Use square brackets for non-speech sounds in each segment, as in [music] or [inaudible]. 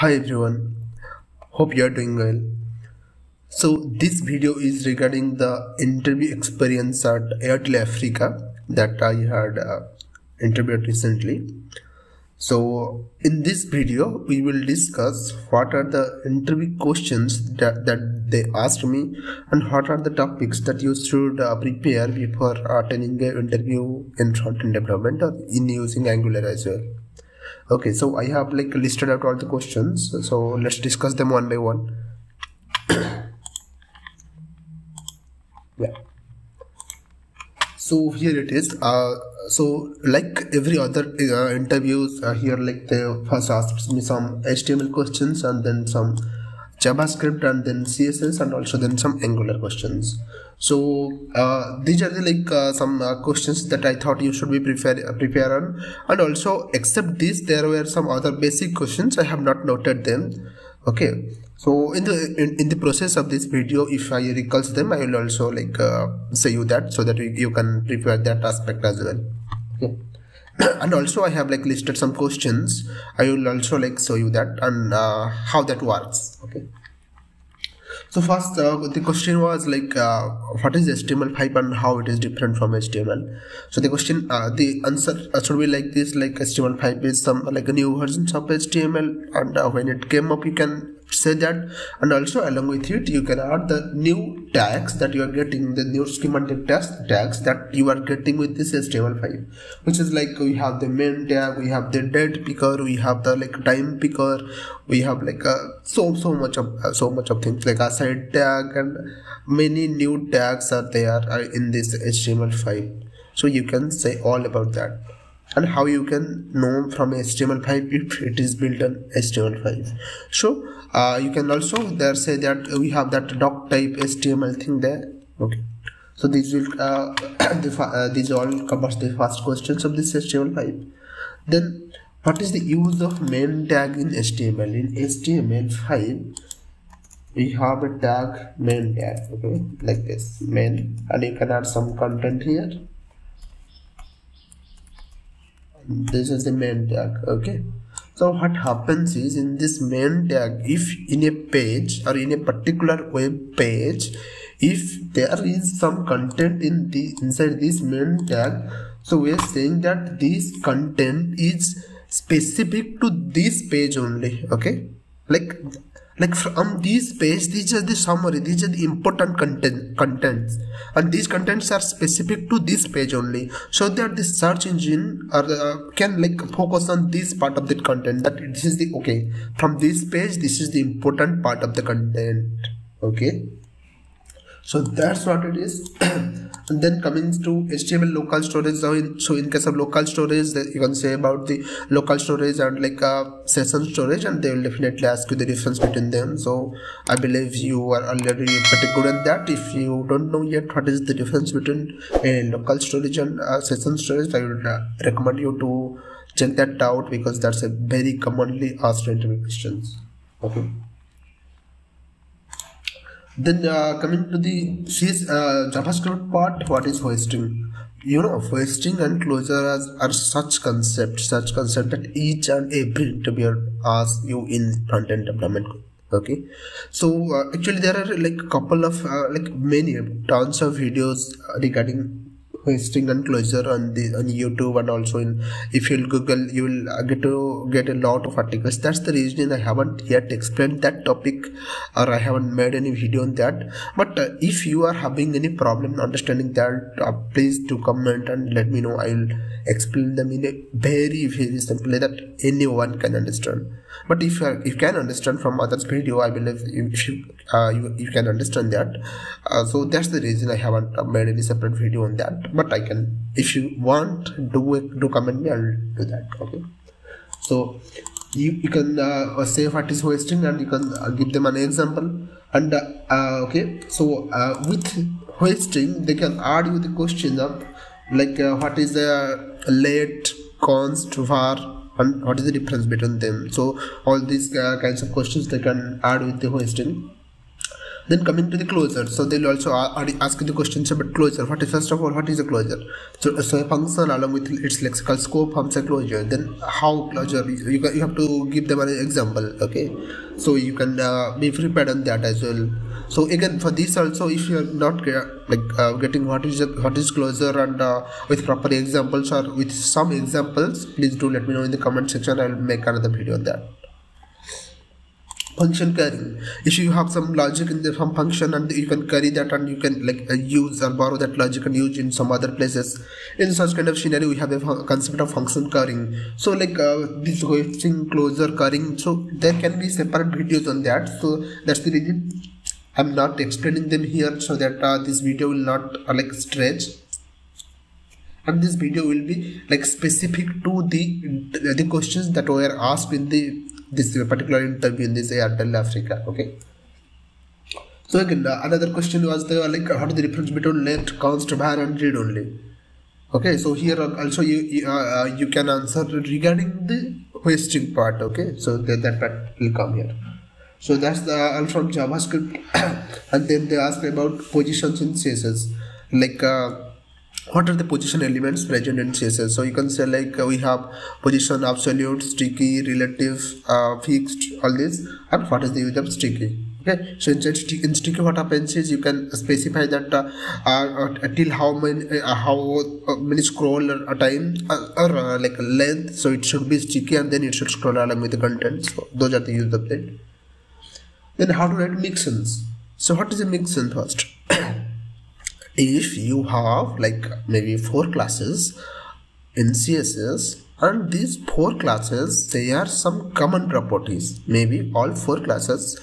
Hi everyone, hope you are doing well. So this video is regarding the interview experience at Airtel Africa that I had uh, interviewed recently. So in this video we will discuss what are the interview questions that, that they asked me and what are the topics that you should uh, prepare before attending an interview in front-end development or in using Angular as well okay so i have like listed out all the questions. So let's discuss them one by one. [coughs] Yeah. So here it is. Uh so like every other uh, interviews uh, here like they first asked me some html questions and then some javascript and then css and also then some angular questions. So uh, these are the like uh, some uh, questions that i thought you should be prepare uh, prepare on. And also except this there were some other basic questions. I have not noted them. Okay. So in the in, in the process of this video if i recalls them i will also like uh, say you that so that you can prepare that aspect as well. Okay [coughs] and also i have like listed some questions. I will also like show you that and uh, how that works. Okay. So first uh, the question was like uh, what is html5 and how it is different from html so the question uh, the answer should be like this like html5 is some like a new version of html and uh, when it came up you can say that and also along with it you can add the new tags that you are getting the new semantic tags, tags that you are getting with this html5 which is like we have the main tag we have the date picker we have the like time picker we have like a, uh, so so much of uh, so much of things like aside tag and many new tags are there uh, in this html5 so you can say all about that and how you can know from HTML5 if it is built on HTML5 so uh, you can also there say that we have that doc type HTML thing there. Okay. So these will uh, [coughs] the, uh, these all covers the first questions of this HTML5 then what is the use of main tag in HTML in HTML5 we have a tag main tag okay? Like this main and you can add some content here this is the main tag okay? So what happens is in this main tag if in a page or in a particular web page if there is some content in the inside this main tag so we are saying that this content is specific to this page only okay? Like like from this page these are the summary these are the important content contents. And these contents are specific to this page only. So that the search engine or uh, can like focus on this part of the content that this is the okay from this page this is the important part of the content. Okay so that's what it is. [clears throat] And then coming to html local storage so in, so in case of local storage you can say about the local storage and like a uh, session storage and they will definitely ask you the difference between them. So i believe you are already pretty good at that. If you don't know yet what is the difference between a local storage and a session storage i would uh, recommend you to check that out because that's a very commonly asked interview questions okay then uh, coming to the CS, uh, JavaScript part, what is hoisting? You know, hoisting and closure are, are such concepts, such concept that each and every interviewer asks you in front-end development. Okay, so uh, actually there are like a couple of uh, like many tons of videos regarding Hoisting and closure on the on youtube and also in if you'll google you will get to get a lot of articles. That's the reason i haven't yet explained that topic or i haven't made any video on that. But uh, if you are having any problem understanding that uh, please do comment and let me know. I will explain them in a very very simple way that anyone can understand but if you, can understand from others video i believe if you uh, you, you can understand that. Uh, so that's the reason i haven't made any separate video on that. But i can if you want do it do comment me i'll do that okay? So you, you can uh, say what is hoisting and you can uh, give them an example. And uh, uh, okay so with hoisting they can add you the question of like what is the let const var and what is the difference between them? So all these uh, kinds of questions they can add with the hoisting. Then coming to the closure. So they'll also ask you the questions about closure. What is first of all what is a closure? So, so a function along with its lexical scope forms a closure. Then how closure you, you have to give them an example okay? So you can uh, be prepared on that as well so again for this also if you are not like uh, getting what is what is closure and uh, with proper examples or with some examples please do let me know in the comment section. I'll make another video on that. Function currying if you have some logic in the some function and you can carry that and you can like uh, use or borrow that logic and use in some other places in such kind of scenario we have a concept of function currying. So like uh, this thing closure currying so there can be separate videos on that. So that's the reason I'm not explaining them here so that uh, this video will not uh, like stretch. And this video will be like specific to the the questions that were asked in the this particular interview in this Airtel Africa okay? So again uh, another question was the like how the difference between let const var and read only? Okay so here also you you, uh, uh, you can answer regarding the question part okay? So that, that part will come here so that's the all from javascript. [coughs] And then they ask about positions in css like uh, what are the position elements present in css so you can say like uh, we have position absolute sticky relative uh, fixed all this. And what is the use of sticky? Okay. So in, in sticky what happens is you can specify that uh, uh, till how many uh, how many scroll a time or like length. So it should be sticky and then it should scroll along with the content so those are the use of that then how to write mixins? So what is a mixin first? [coughs] if you have like maybe four classes in CSS and these four classes they are some common properties maybe all four classes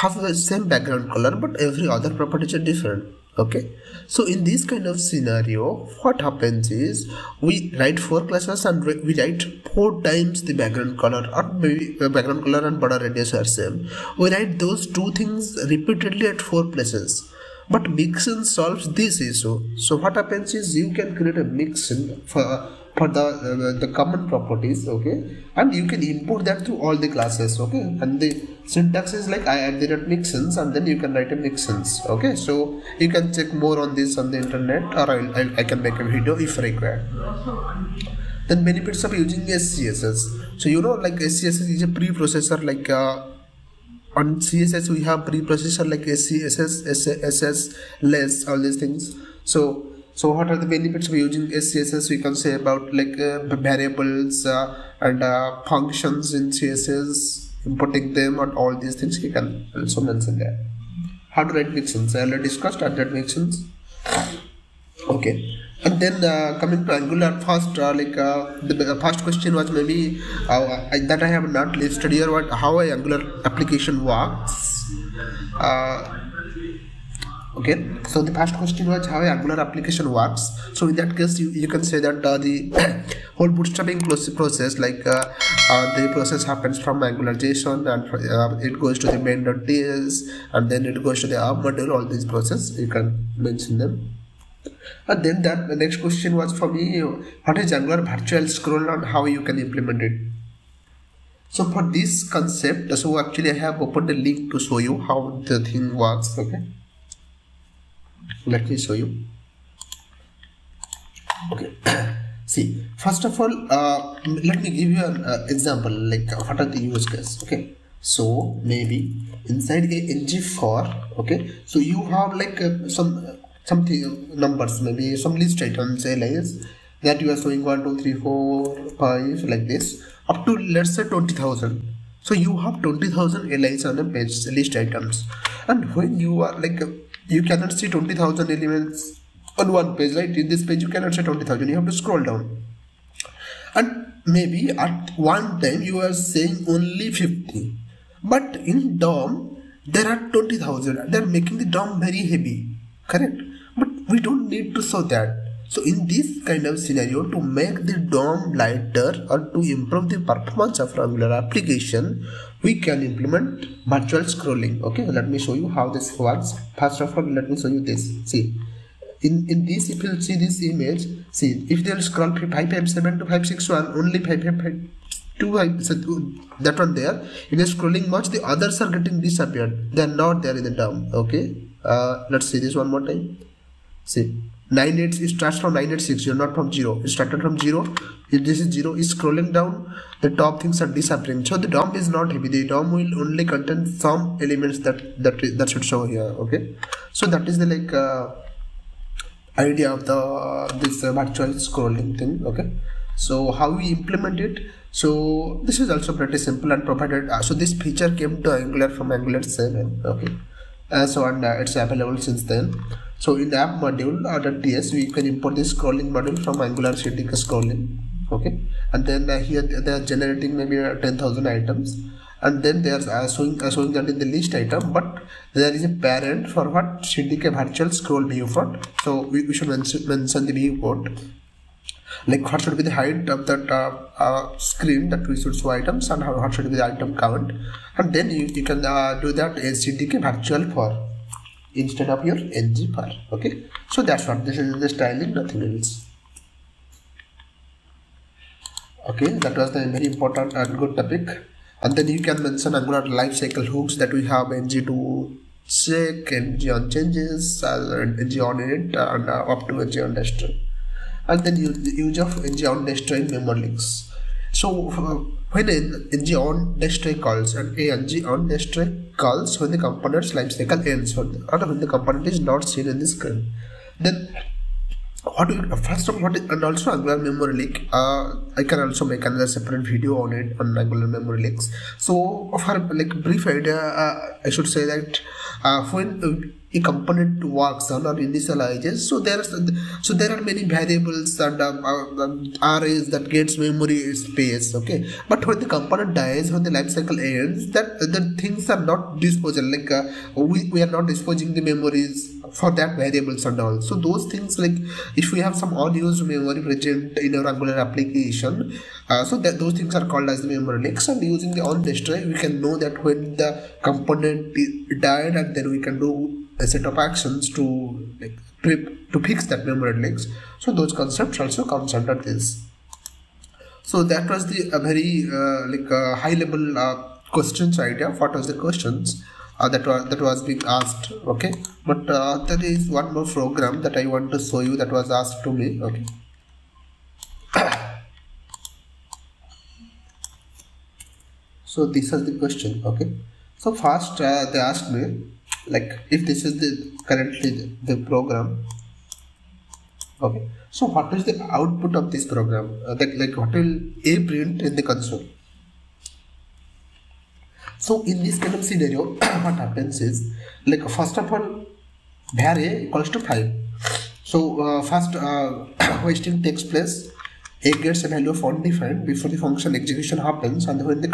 have the same background color but every other properties are different okay so in this kind of scenario what happens is we write four classes and we write four times the background color or maybe background color and border radius are same. We write those two things repeatedly at four places. But mixin solves this issue. So what happens is you can create a mixin for for the uh, the common properties okay? And you can import that to all the classes okay? And the syntax is like I added at mixins and then you can write a mixins okay so you can check more on this on the internet or I'll, i can make a video if required. Then benefits of using SCSS so you know like SCSS is a preprocessor like uh, on CSS we have preprocessor like SCSS, SS, less all these things. So so what are the benefits of using CSS? We can say about like uh, variables uh, and uh, functions in CSS, importing them and all these things you can also mention there. How to write mixins? I already discussed how to write mixins. Okay. And then uh, coming to Angular first, uh, like uh, the first question was maybe I, that I have not listed here. What how a Angular application works okay? So the first question was how angular application works. So in that case you, you can say that uh, the [coughs] whole bootstrapping process like uh, uh, the process happens from angular json and uh, it goes to the main.ts and then it goes to the app module all these process you can mention them. And then that the next question was for me what is angular virtual scroll and how you can implement it? So for this concept so actually i have opened a link to show you how the thing works okay let me show you. Okay. [clears throat] See first of all uh, let me give you an uh, example like uh, what are the use case okay? So maybe inside a ngFor okay so you have like uh, some something numbers maybe some list items LIs that you are showing 1 2 3 4 5 like this up to let's say 20000 so you have 20000 LIs on a page list items. And when you are like you cannot see 20,000 elements on one page right? In this page you cannot see 20,000 you have to scroll down. And maybe at one time you are saying only 50 but in DOM there are 20,000 they're making the DOM very heavy. Correct? But we don't need to show that so in this kind of scenario to make the DOM lighter or to improve the performance of Angular application we can implement virtual scrolling. Okay let me show you how this works. First of all let me show you this. See in in this if you see this image see if they'll scroll 557 to 561 only 555 two so that one there in you're scrolling much the others are getting disappeared. They're not there in the DOM. Okay uh, let's see this one more time. See 98 it starts from 986 you're not from 0 it started from 0 if this is 0 is scrolling down. The top things are disappearing. So the DOM is not heavy. The DOM will only contain some elements that that that should show here okay? So that is the like uh, idea of the this uh, virtual scrolling thing okay? So how we implement it? So this is also pretty simple and provided uh, so this feature came to angular from angular 7 okay? Uh, so and uh, it's available since then so in the app module uh, .ts we can import this scrolling module from angular CDK scrolling okay? And then uh, here they are generating maybe uh, 10,000 items. And then they are uh, showing, uh, showing that in the list item but there is a parent for what CDK virtual scroll viewport so we, we should mention, mention the viewport like what should be the height of that uh, uh, screen that we should show items and how, what should be the item count? And then you, you can uh, do that as CDK virtual for instead of your ng for okay? So that's what this is the styling nothing else. Okay that was the very important and good topic. And then you can mention angular lifecycle hooks that we have ng do check ng on changes uh, ng on init and uh, up to ng on destroy and then use the use of ng on destroy memory leaks so uh, when ng on destroy calls and a ng on destroy calls when the component's lifecycle ends. Or when the component is not seen in the screen. Then what we, first of all and also angular memory leak. Uh, i can also make another separate video on it on angular memory leaks. So for like brief idea uh, i should say that uh, when a component works on or initializes so there are so there are many variables and um, uh, um, arrays that gets memory space okay? But when the component dies when the life cycle ends that the things are not disposal like uh, we, we are not disposing the memories for that variables and all. So those things like if we have some unused memory present in our angular application uh, so that those things are called as the memory leaks. And using the on destroy we can know that when the component died and then we can do a set of actions to like to fix that memory leaks. So those concepts also comes under this. So that was the a very uh, like uh, high level uh, questions idea. What was the questions uh, that was that was being asked okay? But uh, there is one more program that i want to show you that was asked to me okay? [coughs] So this is the question okay? So first uh, they asked me like if this is the currently the, the program okay? So what is the output of this program? Uh, like, like what will a print in the console so in this kind of scenario [clears throat] what happens is like first of all var a equals to 5 so uh, first uh, [clears throat] hoisting takes place. A gets a value of undefined before the function execution happens and when the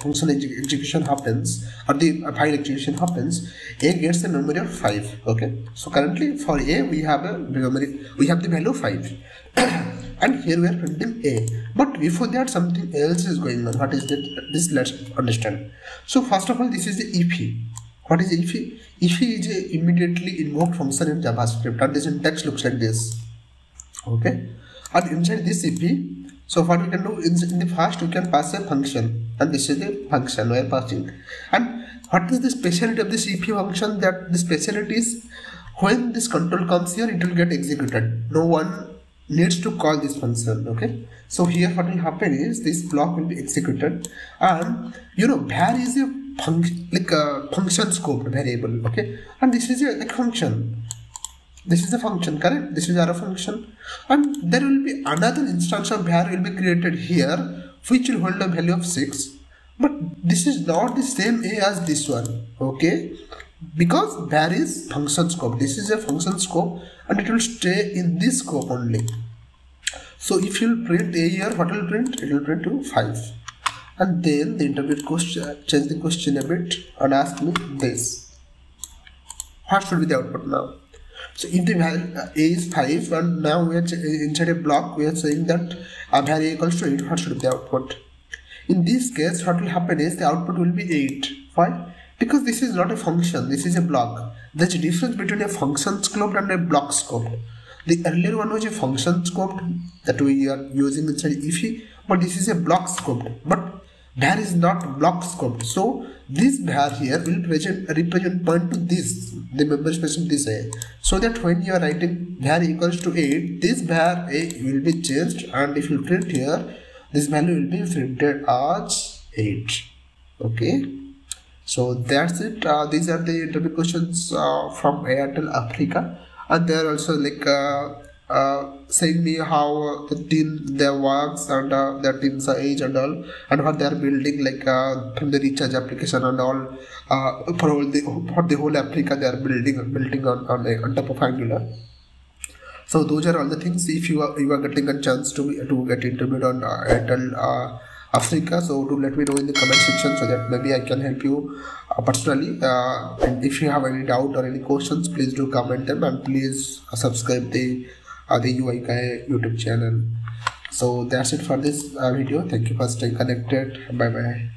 function ex execution happens or the file execution happens a gets a memory of 5 okay? So currently for a we have a memory we have the value 5 [clears throat] and here we are printing a. But before that something else is going on. What is that? This let's understand. So first of all this is the IIFE what is IIFE IIFE is a immediately invoked function in javascript. And the syntax looks like this. Okay? And inside this IIFE so what we can do is in the first we can pass a function. And this is the function we are passing. And what is the speciality of this IIFE function? That the speciality is when this control comes here it will get executed. No one needs to call this function okay? So here what will happen is this block will be executed and you know var is a uh, function like a function scope variable okay? And this is a like function. This is the function correct? This is our function. And there will be another instance of var will be created here which will hold a value of 6 but this is not the same a as this one okay because there is function scope. This is a function scope and it will stay in this scope only. So if you print a here what will print? It will print to 5 and then the interpreter question change the question a bit and ask me this. What should be the output now? So if the value uh, a is 5 and now we are inside a block we are saying that a value equals to 8 what should be the output? In this case what will happen is the output will be 8 why because this is not a function this is a block. There's a difference between a function scope and a block scope the earlier one was a function scope that we are using inside IIFE but this is a block scoped. But var is not block scoped. So this var here will present represent point to this the member space of this a. So that when you are writing var equals to 8 this var a will be changed and if you print here this value will be printed as 8 okay so that's it uh, these are the interview questions uh, from airtel africa and they are also like uh, uh, saying me how the team their works and uh, their team's age and all and what they are building like uh, from the recharge application and all uh, for all the for the whole Africa they are building building on on, on top of Angular. So those are all the things. If you are you are getting a chance to to get interviewed on uh, Airtel uh, Africa, so do let me know in the comment section so that maybe I can help you uh, personally. Uh, and if you have any doubt or any questions, please do comment them and please subscribe the uh, the YouTube channel. So that's it for this uh, video. Thank you for staying connected. Bye bye.